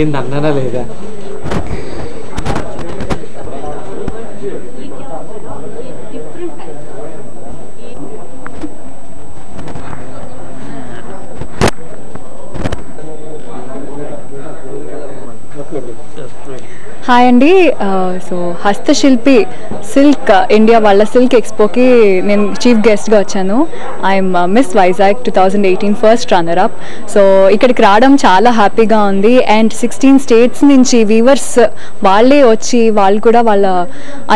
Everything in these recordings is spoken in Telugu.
ಏನು ನನ್ನನ್ನ ಇದೆ హాయ్ అండి. సో హస్తశిల్పి సిల్క్ ఇండియా వాళ్ళ సిల్క్ ఎక్స్పోకి నేను చీఫ్ గెస్ట్గా వచ్చాను. I'm miss Vizag two thousand eighteen first runner up so ఇక్కడికి రావడం చాలా హ్యాపీగా ఉంది. అండ్ సిక్స్టీన్ స్టేట్స్ నుంచి వీవర్స్ వాళ్ళే వచ్చి వాళ్ళు కూడా వాళ్ళ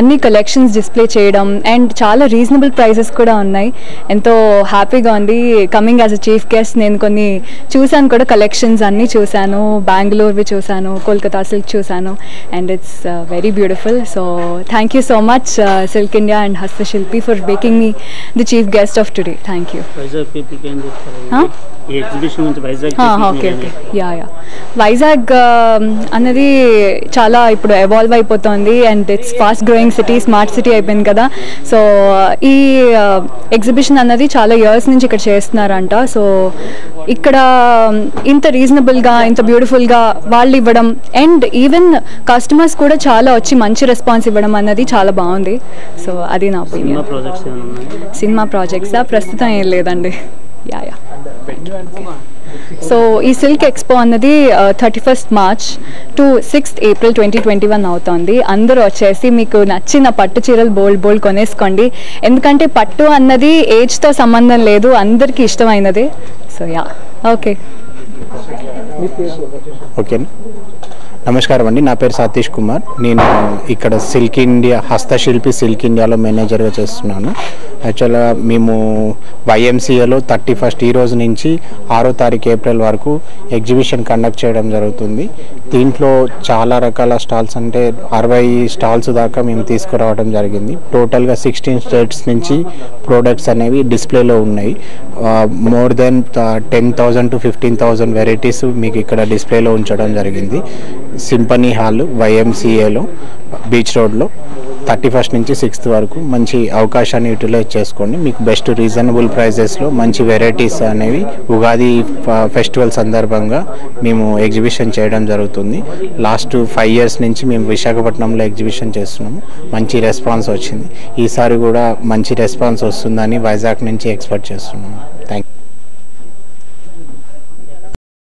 అన్ని కలెక్షన్స్ డిస్ప్లే చేయడం అండ్ చాలా రీజనబుల్ ప్రైజెస్ కూడా ఉన్నాయి. ఎంతో హ్యాపీగా ఉంది. Coming as a chief guest నేను కొన్ని చూశాను కూడా కలెక్షన్స్ అన్నీ చూశాను. బెంగళూరువి చూశాను కోల్కతా సిల్క్ చూశాను. And and it's uh, very beautiful. So thank you so much uh, Silk India and Hasta Shilpi for making me the chief guest of today. Thank you. Pleasure, huh? Okay okay. Yeah yeah. Vizag అన్నది చాలా ఇప్పుడు ఎవాల్వ్ అయిపోతుంది and it's fast growing city smart city అయిపోయింది కదా. సో ఈ ఎగ్జిబిషన్ అన్నది చాలా ఇయర్స్ నుంచి ఇక్కడ చేస్తున్నారంట. సో ఇక్కడ ఇంత రీజనబుల్గా ఇంత బ్యూటిఫుల్గా వాళ్ళు ఇవ్వడం అండ్ ఈవెన్ కస్టమర్స్ కూడా చాలా వచ్చి మంచి రెస్పాన్స్ ఇవ్వడం అన్నది చాలా బాగుంది. సో అది నా ఒపీనియన్ సినిమా ప్రాజెక్ట్సా ప్రస్తుతం ఏం లేదండి. Yeah yeah. సో ఈ సిల్క్ ఎక్స్పో అన్నది thirty first March to sixth April twenty twenty one అవుతోంది. అందరూ వచ్చేసి మీకు నచ్చిన పట్టు చీరలు బోల్డ్ బోల్డ్ కొనేసుకోండి. ఎందుకంటే పట్టు అన్నది ఏజ్తో సంబంధం లేదు అందరికీ ఇష్టమైనది. సో యా ఓకే ఓకే నమస్కారం అండి. నా పేరు సతీష్ కుమార్. నేను ఇక్కడ సిల్క్ ఇండియా హస్తశిల్పి సిల్క్ ఇండియాలో మేనేజర్గా చేస్తున్నాను. యాక్చువల్గా మేము వైఎంసీఏలో థర్టీ ఫస్ట్ ఈ రోజు నుంచి ఆరో తారీఖు ఏప్రిల్ వరకు ఎగ్జిబిషన్ కండక్ట్ చేయడం జరుగుతుంది. దీంట్లో చాలా రకాల స్టాల్స్ అంటే అరవై స్టాల్స్ దాకా మేము తీసుకురావడం జరిగింది. టోటల్గా సిక్స్టీన్ స్టేట్స్ నుంచి ప్రోడక్ట్స్ అనేవి డిస్ప్లేలో ఉన్నాయి. More than ten thousand to fifteen thousand varieties మీకు ఇక్కడ డిస్ప్లేలో ఉంచడం జరిగింది. సింపనీ హాల్ వైఎంసీఏలో బీచ్ రోడ్లో. థర్టీ ఫస్ట్ నుంచి సిక్స్త్ వరకు మంచి అవకాశాన్ని యూటిలైజ్ చేసుకోండి. మీకు బెస్ట్ రీజనబుల్ ప్రైజెస్లో మంచి వెరైటీస్ అనేవి ఉగాది ఫ- ఫెస్టివల్ సందర్భంగా మేము ఎగ్జిబిషన్ చేయడం జరుగుతుంది. లాస్ట్ ఫైవ్ ఇయర్స్ నుంచి మేము విశాఖపట్నంలో ఎగ్జిబిషన్ చేస్తున్నాము. మంచి రెస్పాన్స్ వచ్చింది. ఈసారి కూడా మంచి రెస్పాన్స్ వస్తుందని వైజాగ్ నుంచి ఎక్స్పెక్ట్ చేస్తున్నాము.